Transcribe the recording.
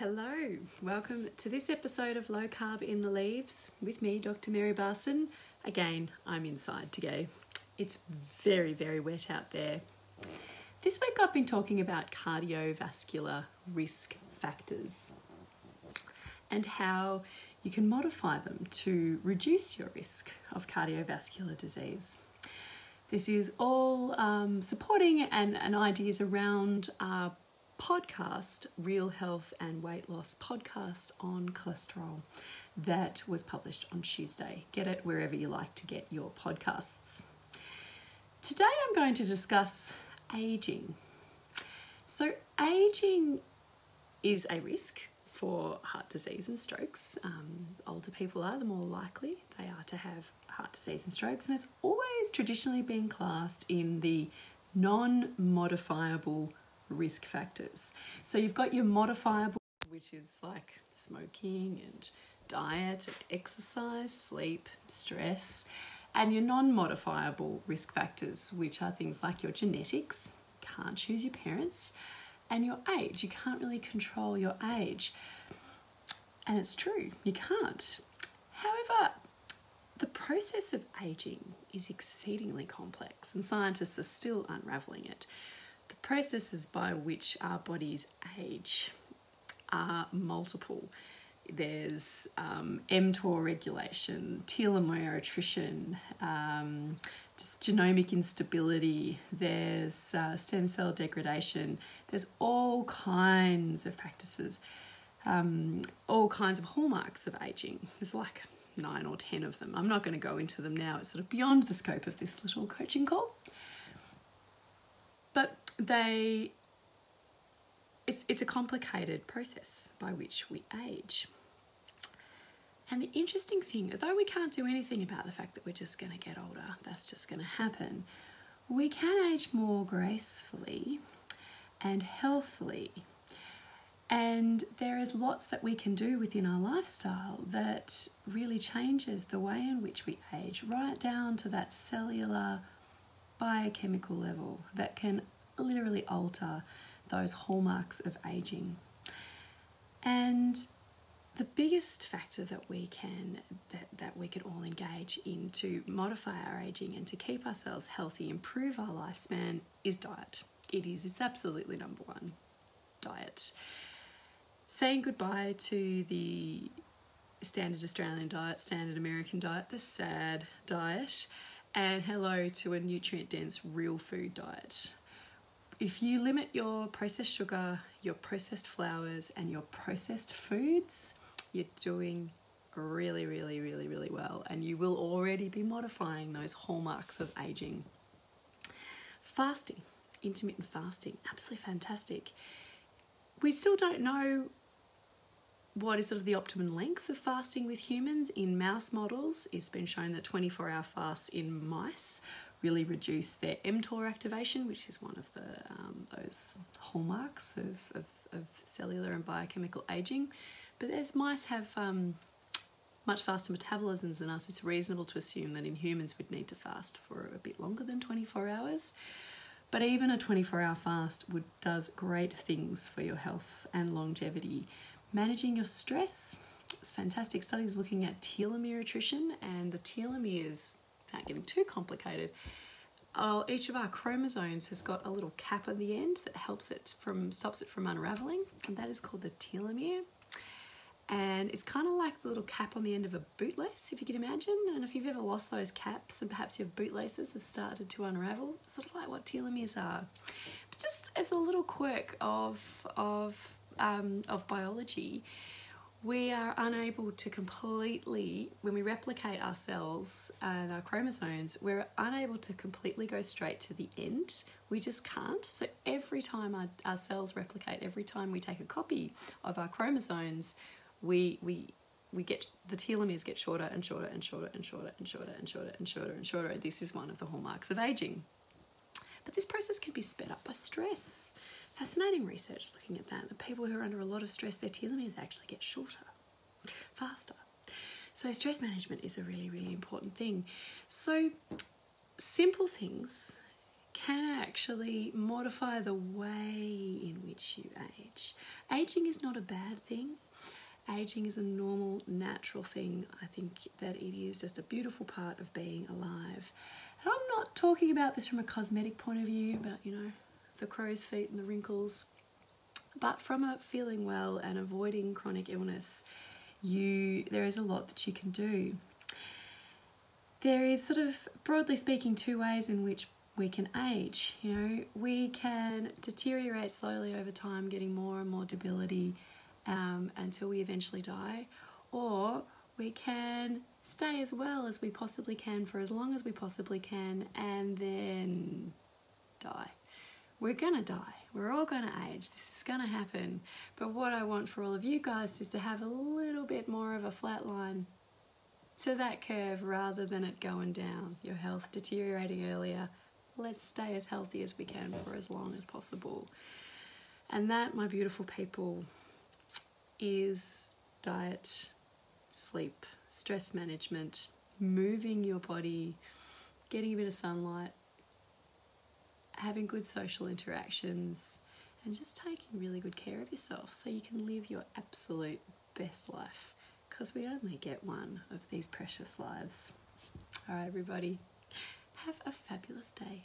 Hello, welcome to this episode of Low Carb in the Leaves with me, Dr. Mary Barson. Again, I'm inside today. It's very, very wet out there. This week I've been talking about cardiovascular risk factors and how you can modify them to reduce your risk of cardiovascular disease. This is all um, supporting and, and ideas around our podcast, Real Health and Weight Loss podcast on cholesterol, that was published on Tuesday. Get it wherever you like to get your podcasts. Today I'm going to discuss aging. So, aging is a risk for heart disease and strokes. Um, older people are, the more likely they are to have heart disease and strokes, and it's always traditionally been classed in the non modifiable risk factors. So you've got your modifiable, which is like smoking and diet exercise, sleep, stress, and your non modifiable risk factors, which are things like your genetics, can't choose your parents, and your age. You can't really control your age. And it's true, you can't. However, the process of aging is exceedingly complex, and scientists are still unraveling it. Processes by which our bodies age are multiple. There's um, mTOR regulation, telomere attrition, um, just genomic instability, there's uh, stem cell degradation, there's all kinds of practices, um, all kinds of hallmarks of aging. There's like nine or ten of them. I'm not going to go into them now, it's sort of beyond the scope of this little coaching call. They, it, it's a complicated process by which we age. And the interesting thing, though we can't do anything about the fact that we're just going to get older, that's just going to happen, we can age more gracefully and healthily. And there is lots that we can do within our lifestyle that really changes the way in which we age, right down to that cellular biochemical level that can literally alter those hallmarks of aging. And the biggest factor that we can that, that we can all engage in to modify our aging and to keep ourselves healthy, improve our lifespan is diet. It is, it's absolutely number one. Diet. Saying goodbye to the standard Australian diet, standard American diet, the sad diet, and hello to a nutrient dense real food diet. If you limit your processed sugar, your processed flours, and your processed foods, you're doing really, really, really, really well, and you will already be modifying those hallmarks of aging. Fasting, intermittent fasting, absolutely fantastic. We still don't know what is sort of the optimum length of fasting with humans in mouse models. It's been shown that 24 hour fasts in mice really reduce their mTOR activation, which is one of the um, those hallmarks of, of, of cellular and biochemical aging. But as mice have um, much faster metabolisms than us, it's reasonable to assume that in humans we'd need to fast for a bit longer than 24 hours. But even a 24 hour fast would, does great things for your health and longevity. Managing your stress, it's fantastic studies looking at telomere attrition, and the telomeres, without getting too complicated, uh, each of our chromosomes has got a little cap on the end that helps it from stops it from unraveling, and that is called the telomere and it's kind of like the little cap on the end of a bootlace, if you can imagine. And if you've ever lost those caps and perhaps your bootlaces have started to unravel, sort of like what telomeres are. But just as a little quirk of of um, of biology, we are unable to completely, when we replicate our cells and our chromosomes, we're unable to completely go straight to the end. We just can't. So every time our, our cells replicate, every time we take a copy of our chromosomes, we we we get the telomeres get shorter and shorter and shorter and shorter and shorter and shorter and shorter and shorter. And this is one of the hallmarks of aging. But this process can be sped up by stress. Fascinating research looking at that. The people who are under a lot of stress, their telomeres actually get shorter, faster. So stress management is a really, really important thing. So simple things can actually modify the way in which you age. Aging is not a bad thing. Aging is a normal, natural thing. I think that it is just a beautiful part of being alive. And I'm not talking about this from a cosmetic point of view, about, you know, the crow's feet and the wrinkles, but from a feeling well and avoiding chronic illness, you there is a lot that you can do. There is sort of broadly speaking two ways in which we can age. You know, we can deteriorate slowly over time, getting more and more debility um, until we eventually die, or we can stay as well as we possibly can for as long as we possibly can and then die. We're gonna die. We're all gonna age. This is gonna happen. But what I want for all of you guys is to have a little bit more of a flat line to that curve rather than it going down. Your health deteriorating earlier. Let's stay as healthy as we can for as long as possible. And that, my beautiful people, is diet, sleep, stress management, moving your body, getting a bit of sunlight, having good social interactions, and just taking really good care of yourself so you can live your absolute best life because we only get one of these precious lives. All right, everybody, have a fabulous day.